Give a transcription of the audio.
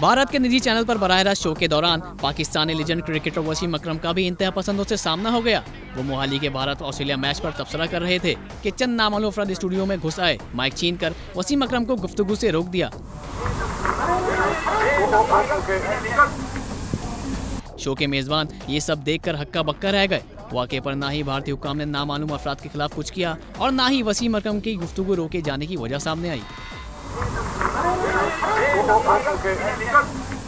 भारत के निजी चैनल पर बरह रास्त शो के दौरान पाकिस्तानी लेजेंड क्रिकेटर वसीम अकरम का भी इंतहा पसंदों से सामना हो गया। वो मोहाली के भारत ऑस्ट्रेलिया मैच पर तबसरा कर रहे थे कि चंद नामालूम अफराद स्टूडियो में घुस आए। माइक छीन कर वसीम अकरम को गुफ्तगु से रोक दिया। शो के मेजबान ये सब देखकर हक्का बक्का रह गए। वाक़े पर ना ही भारतीय हुकाम ने नामालूम अफराद के खिलाफ कुछ किया और ना ही वसीम अकरम की गुफ्तु रोके जाने की वजह सामने आई। を追いかけ